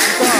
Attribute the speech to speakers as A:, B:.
A: Stop.